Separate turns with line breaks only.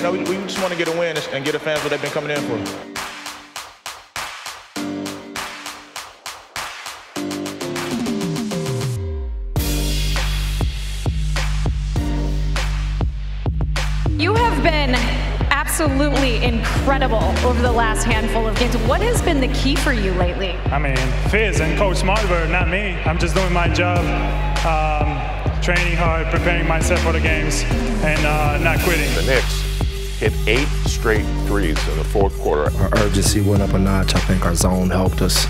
You know, we, we just want to get a win and get the fans what they've been coming in for.
You have been absolutely incredible over the last handful of games. What has been the key for you lately?
I mean, Fizz and Coach Smartberg, not me. I'm just doing my job, um, training hard, preparing myself for the games, and uh, not quitting.
The Knicks hit eight straight threes in the fourth quarter.
Our urgency went up a notch. I think our zone helped us.